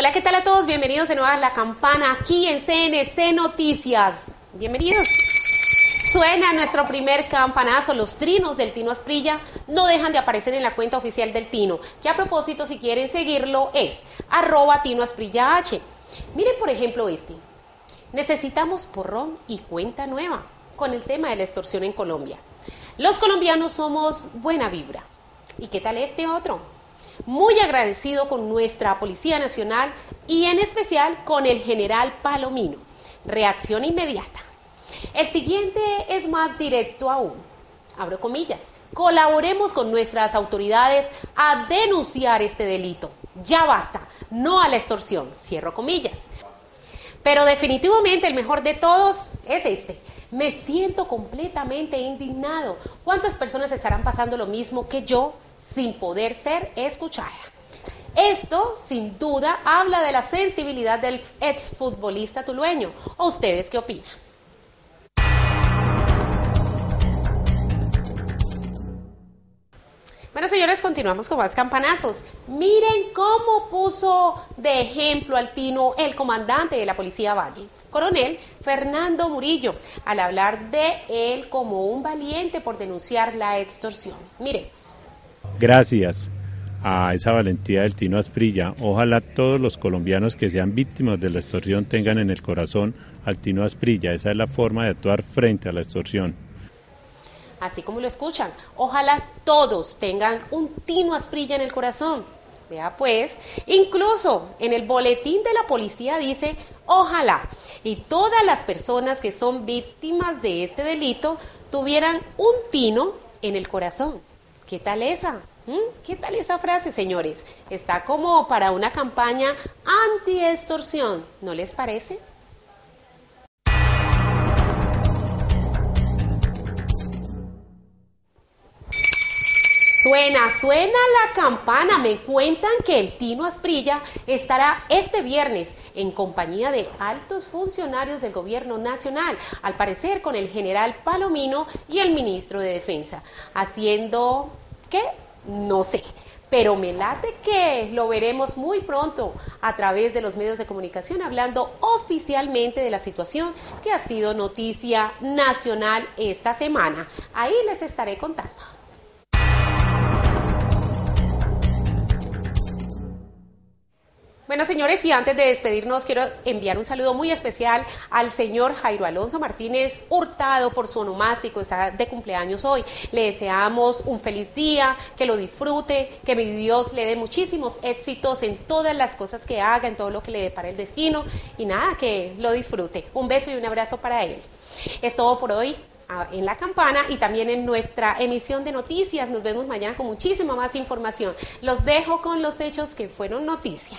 Hola, ¿qué tal a todos? Bienvenidos de nuevo a La Campana aquí en CNC Noticias. Bienvenidos. Suena nuestro primer campanazo. Los trinos del Tino Asprilla no dejan de aparecer en la cuenta oficial del Tino, que a propósito, si quieren seguirlo, es arroba Tino Asprilla H. Miren, por ejemplo, este. Necesitamos porrón y cuenta nueva con el tema de la extorsión en Colombia. Los colombianos somos buena vibra. ¿Y qué tal este otro? Muy agradecido con nuestra Policía Nacional y en especial con el general Palomino. Reacción inmediata. El siguiente es más directo aún. Abro comillas. Colaboremos con nuestras autoridades a denunciar este delito. Ya basta. No a la extorsión. Cierro comillas. Pero definitivamente el mejor de todos es este. Me siento completamente indignado. ¿Cuántas personas estarán pasando lo mismo que yo sin poder ser escuchada? Esto, sin duda, habla de la sensibilidad del exfutbolista tulueño. ¿O ustedes qué opinan? Bueno, señores, continuamos con más campanazos. Miren cómo puso de ejemplo al Tino el comandante de la Policía Valle, coronel Fernando Murillo, al hablar de él como un valiente por denunciar la extorsión. Miremos. Gracias a esa valentía del Tino Asprilla. Ojalá todos los colombianos que sean víctimas de la extorsión tengan en el corazón al Tino Asprilla. Esa es la forma de actuar frente a la extorsión así como lo escuchan. Ojalá todos tengan un tino asprilla en el corazón. Vea pues, incluso en el boletín de la policía dice, ojalá, y todas las personas que son víctimas de este delito tuvieran un tino en el corazón. ¿Qué tal esa? ¿Mm? ¿Qué tal esa frase, señores? Está como para una campaña anti-extorsión, ¿no les parece? Suena, suena la campana. Me cuentan que el Tino Asprilla estará este viernes en compañía de altos funcionarios del gobierno nacional, al parecer con el general Palomino y el ministro de Defensa, haciendo ¿qué? No sé. Pero me late que lo veremos muy pronto a través de los medios de comunicación hablando oficialmente de la situación que ha sido noticia nacional esta semana. Ahí les estaré contando. Bueno, señores, y antes de despedirnos, quiero enviar un saludo muy especial al señor Jairo Alonso Martínez Hurtado por su onomástico, está de cumpleaños hoy. Le deseamos un feliz día, que lo disfrute, que mi Dios le dé muchísimos éxitos en todas las cosas que haga, en todo lo que le depara el destino, y nada, que lo disfrute. Un beso y un abrazo para él. Es todo por hoy en la campana y también en nuestra emisión de noticias. Nos vemos mañana con muchísima más información. Los dejo con los hechos que fueron noticia.